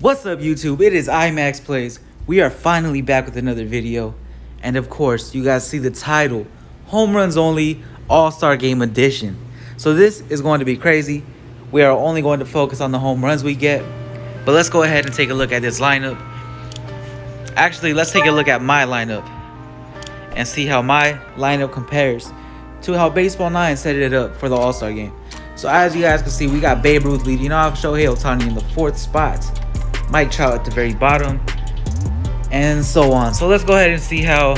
What's up YouTube? It is iMAXX Plays. We are finally back with another video. And of course, you guys see the title, Home Runs Only All-Star Game Edition. So this is going to be crazy. We are only going to focus on the home runs we get. But let's go ahead and take a look at this lineup. Actually, let's take a look at my lineup and see how my lineup compares to how Baseball 9 set it up for the All-Star Game. So as you guys can see, we got Babe Ruth leading off, Shohei Ohtani in the fourth spot, Mike Trout at the very bottom, and so on. So let's go ahead and see how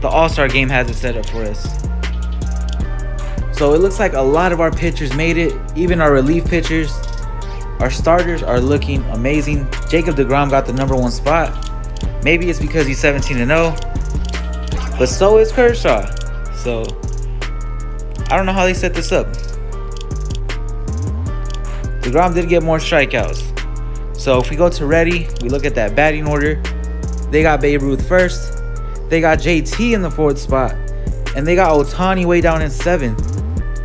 the All-Star game has it set up for us. So it looks like a lot of our pitchers made it, even our relief pitchers. Our starters are looking amazing. Jacob DeGrom got the number one spot. Maybe it's because he's 17 0, but so is Kershaw. So I don't know how they set this up. DeGrom did get more strikeouts. So if we go to ready, we look at that batting order. They got Babe Ruth first. They got JT in the fourth spot. And they got Ohtani way down in seventh.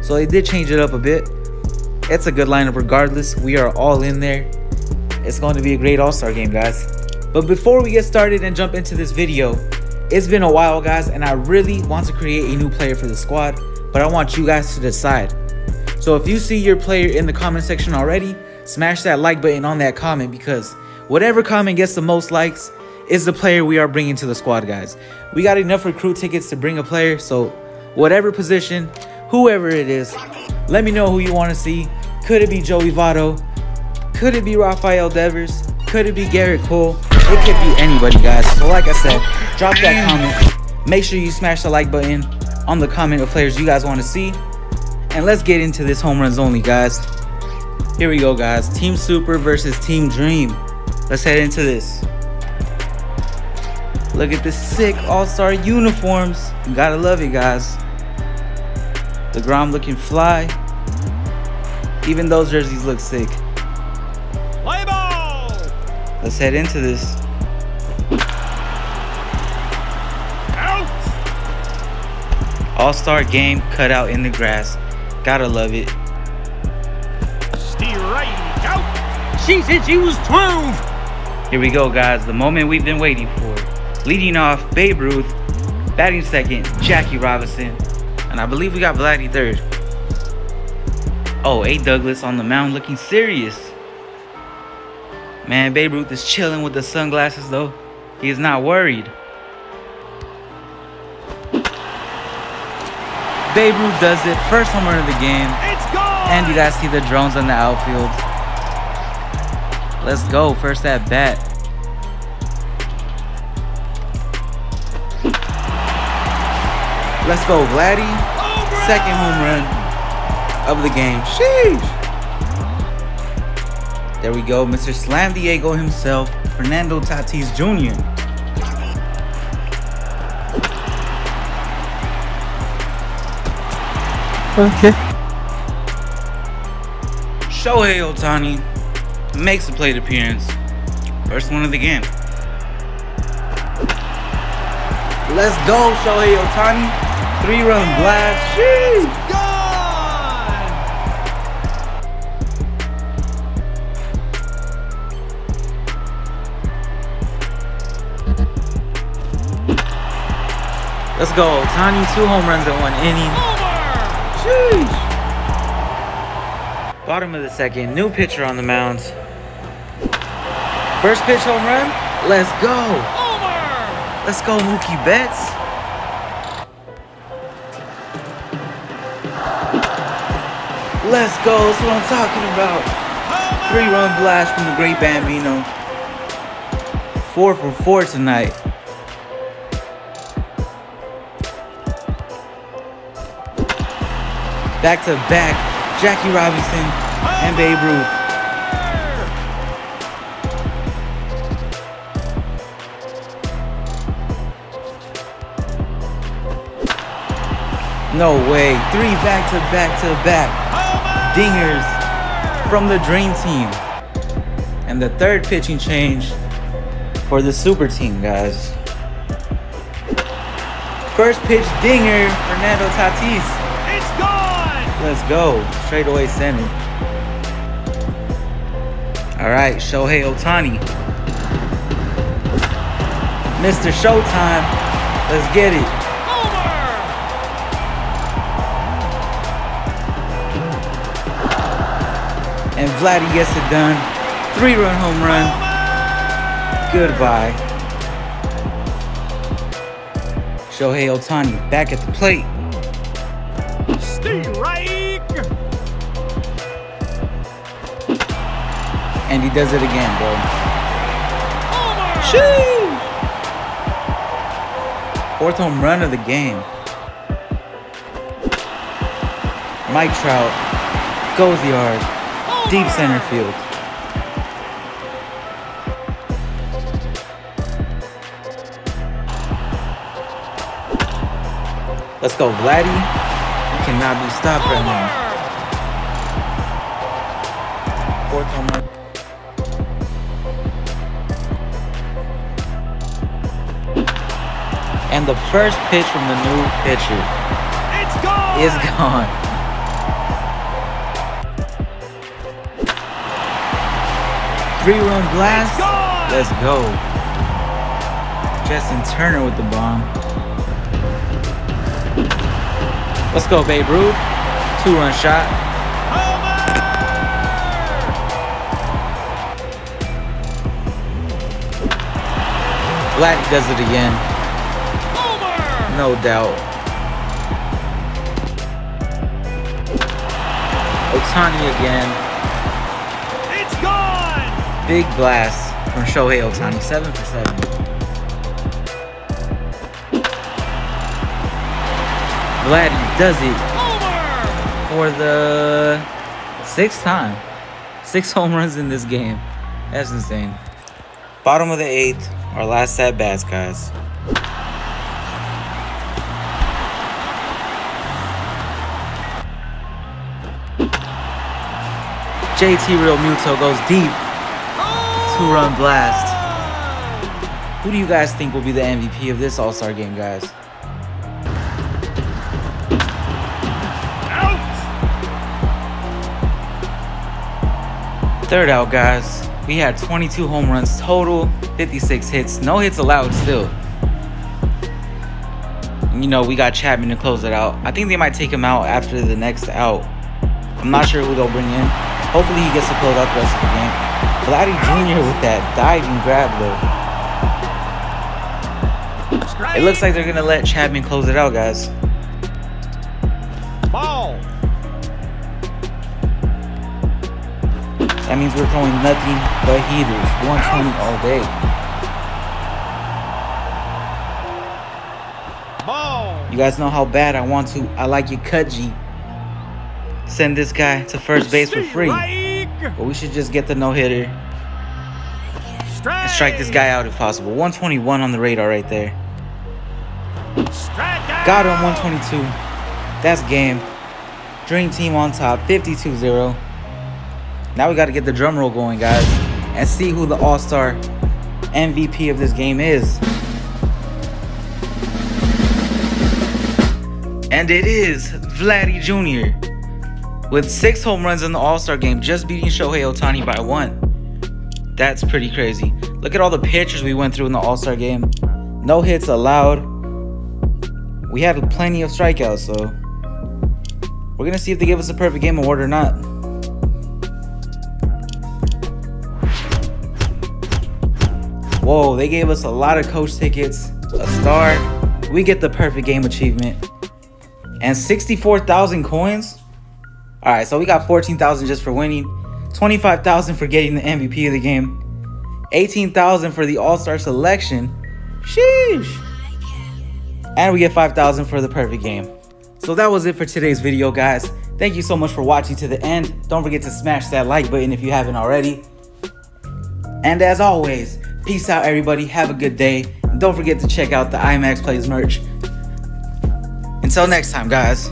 So they did change it up a bit. It's a good lineup regardless. We are all in there. It's going to be a great All-Star game, guys. But before we get started and jump into this video, it's been a while, guys, and I really want to create a new player for the squad, but I want you guys to decide. So if you see your player in the comment section already, smash that like button on that comment because whatever comment gets the most likes is the player we are bringing to the squad, guys. We got enough recruit tickets to bring a player, so whatever position, whoever it is, let me know who you want to see. Could it be Joey Votto? Could it be Rafael Devers? Could it be Gerrit Cole? It could be anybody, guys. So like I said, drop that comment. Make sure you smash the like button on the comment of players you guys want to see. And let's get into this home runs only, guys. Here we go, guys. Team Super versus Team Dream. Let's head into this. Look at the sick all-star uniforms. You gotta love it, guys. deGrom looking fly. Even those jerseys look sick. Play ball! Let's head into this. Out! All-star game cut out in the grass. Gotta love it. Out! She said she was 12! Here we go, guys. The moment we've been waiting for. Leading off, Babe Ruth. Batting second, Jackie Robinson. And I believe we got Vladdy third. Oh, A. Douglas on the mound looking serious. Man, Babe Ruth is chilling with the sunglasses, though. He is not worried. Babe Ruth does it. First home run of the game. It's gone! And you guys see the drones on the outfield. Let's go. First at bat. Let's go, Vladdy. Second home run of the game. Sheesh. There we go. Mr. Slam Diego himself, Fernando Tatis Jr. Okay. Shohei Ohtani makes a plate appearance. First one of the game. Let's go, Shohei Ohtani. Three run blast. Sheesh. Gone! Let's go. Ohtani, two home runs in one inning. Oh, Bottom of the second, new pitcher on the mound. First pitch home run. Let's go. Over! Let's go, Mookie Betts. Let's go. That's what I'm talking about. Three run blast from the great Bambino. Four for four tonight. Back to back, Jackie Robinson and Babe Ruth. No way. Three back to back to back. Dingers from the Dream Team. And the third pitching change for the Super Team, guys. First pitch dinger, Fernando Tatis. Let's go. Straight away sending. All right, Shohei Ohtani. Mr. Showtime. Let's get it. And Vladdy gets it done. Three run home run. Goodbye. Shohei Ohtani back at the plate. He does it again, bro. Sheesh. Fourth home run of the game. Mike Trout goes yard, deep center field. Let's go, Vladdy. You cannot be stopped right now. Fourth home run. And the first pitch from the new pitcher It's gone! is gone. Three run blast. Let's go. Justin Turner with the bomb. Let's go, Babe Ruth. Two run shot. Vladdy does it again. Homer! No doubt. Ohtani again. It's gone! Big blast from Shohei Ohtani. Seven for seven. Vladdy does it Homer! for the sixth time. Six home runs in this game. That's insane. Bottom of the eighth, our last at bats, guys. JT Realmuto goes deep. Two run blast. Who do you guys think will be the MVP of this All Star game, guys? Out! Third out, guys. We had 22 home runs total, 56 hits, no hits allowed still. You know, we got Chapman to close it out. I think they might take him out after the next out. I'm not sure who they'll bring in. Hopefully, he gets to close out the rest of the game. Vladdy Jr. with that diving grab, though. It looks like they're going to let Chapman close it out, guys. Ball! That means we're throwing nothing but heaters. 120 all day. Ball! You guys know how bad I want to. I like you, Kudji. Send this guy to first base for free. But we should just get the no hitter Strike! and strike this guy out if possible. 121 on the radar right there. Got him 122. That's game. Dream team on top, 52 0. Now we got to get the drum roll going, guys, and see who the all star MVP of this game is. And it is Vladdy Jr. with six home runs in the All Star game, just beating Shohei Ohtani by one. That's pretty crazy. Look at all the pitchers we went through in the All Star game. No hits allowed. We had plenty of strikeouts, so we're gonna see if they give us a perfect game award or not. Whoa, they gave us a lot of coach tickets, a star. We get the perfect game achievement. And 64,000 coins? All right, so we got 14,000 just for winning, 25,000 for getting the MVP of the game, 18,000 for the All-Star selection. Sheesh. And we get 5,000 for the perfect game. So that was it for today's video, guys. Thank you so much for watching to the end. Don't forget to smash that like button if you haven't already. And as always, peace out, everybody. Have a good day. And don't forget to check out the iMAXX Plays merch. Until next time, guys.